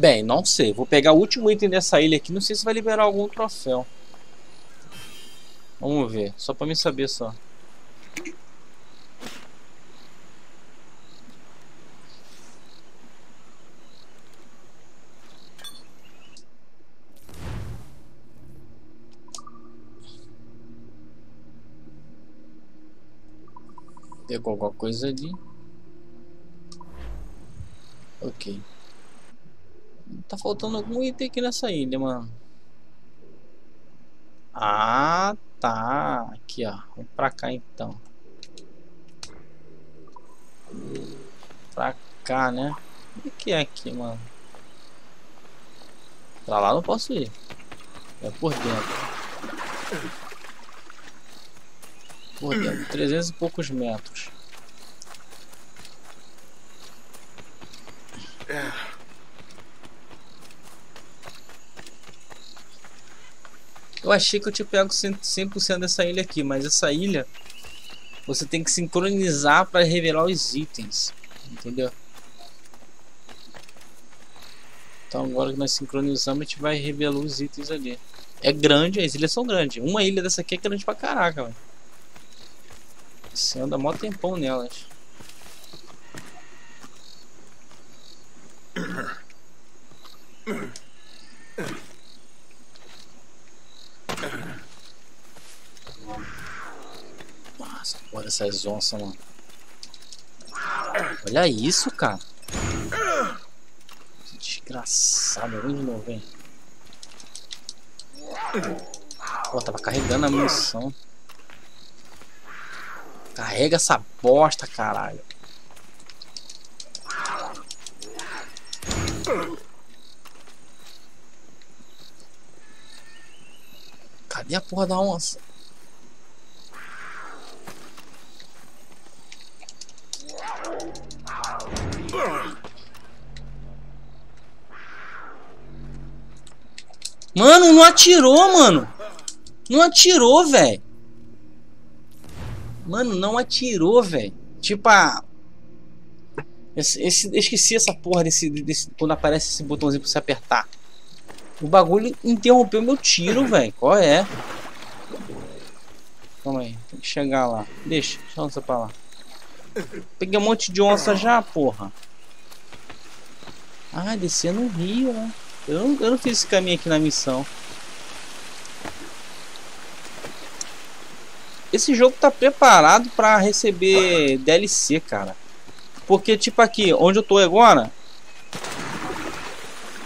Bem, não sei. Vou pegar o último item dessa ilha aqui. Não sei se vai liberar algum troféu. Vamos ver. Só pra me saber só. Pegou alguma coisa ali. Ok. Tá faltando algum item aqui nessa ilha, mano. Ah, tá. Aqui, ó. Vamos pra cá, então. Pra cá, né? O que é aqui, mano? Pra lá não posso ir. É por dentro. Por dentro. 300 e poucos metros. Eu achei que eu tinha pego 100% dessa ilha aqui, mas essa ilha você tem que sincronizar para revelar os itens, entendeu? Então agora que nós sincronizamos, a gente vai revelar os itens ali. É grande, as ilhas são grandes. Uma ilha dessa aqui é grande pra caraca, velho. Você anda mó tempão nelas. Nossa, porra essas onças, mano. Olha isso, cara. Que desgraçado. Vem de novo, vem. Pô, tava carregando a munição. Carrega essa bosta, caralho. Cadê a porra da onça? Mano, não atirou, mano. Não atirou, velho. Mano, não atirou, velho. Tipo a. Esse, esse, esqueci essa porra desse, desse. Quando aparece esse botãozinho pra você apertar. O bagulho interrompeu meu tiro, velho. Qual é? Calma aí, tem que chegar lá. Deixa, deixa a onça pra lá. Peguei um monte de onça já, porra. Ah, descer no rio, né? Eu não, eu não fiz esse caminho aqui na missão. Esse jogo tá preparado para receber DLC, cara. Porque, tipo aqui, onde eu tô agora,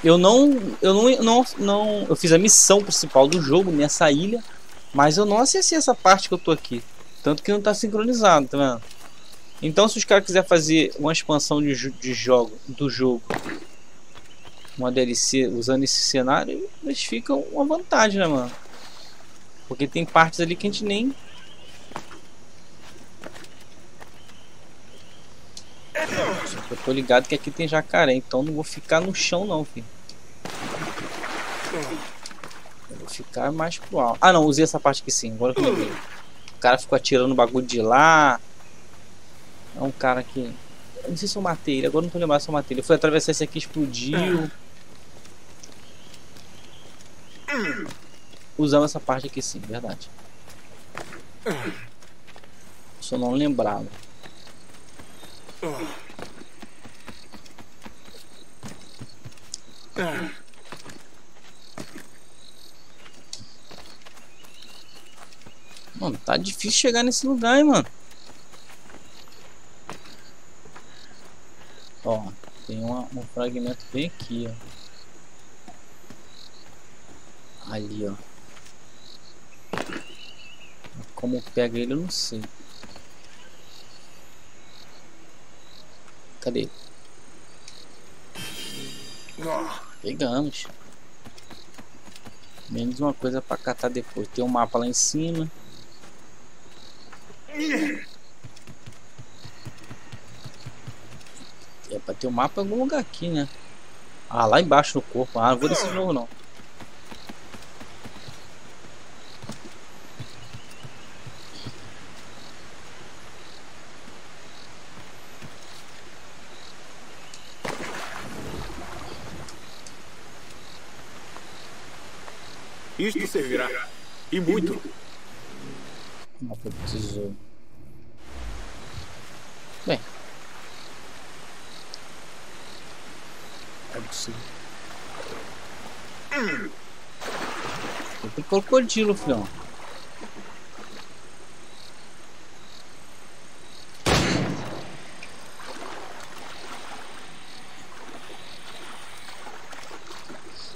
eu não, eu não, não, não, eu fiz a missão principal do jogo nessa ilha, mas eu não acessei essa parte que eu tô aqui, tanto que não tá sincronizado, tá vendo? Então, se os caras quiserem fazer uma expansão de, de jogo do jogo, uma DLC usando esse cenário, eles ficam uma vantagem, né, mano? Porque tem partes ali que a gente nem Eu tô ligado que aqui tem jacaré, então não vou ficar no chão não, filho. Eu vou ficar mais pro alto. Ah não, usei essa parte aqui sim, agora que eu lembrei. O cara ficou atirando o bagulho de lá. É um cara que. Eu não sei se eu matei ele, agora não tô lembrando se eu matei ele. Eu fui atravessar esse aqui explodiu. Usamos essa parte aqui sim, verdade. Só não lembrava. Mano, tá difícil chegar nesse lugar, hein, mano. Ó, tem uma, um fragmento bem aqui, ó. Ali, ó. Como pega ele, eu não sei. Cadê? Pegamos. Menos uma coisa para catar depois. Tem um mapa lá em cima. É para ter um mapa em algum lugar aqui, né? Ah, lá embaixo no corpo. Ah, não vou desse jogo não. Isto servirá. E muito. Mapa do tesouro. Bem. É possível. Tem crocodilo, filhão.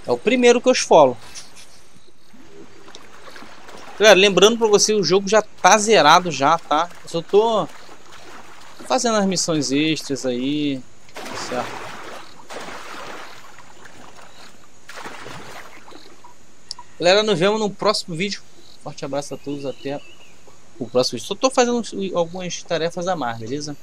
É o primeiro que eu esfolo. Galera, lembrando pra você, o jogo já tá zerado já, tá? Eu só tô fazendo as missões extras aí, certo? Galera, nos vemos no próximo vídeo. Forte abraço a todos, até o próximo vídeo. Só tô fazendo algumas tarefas a mais, beleza?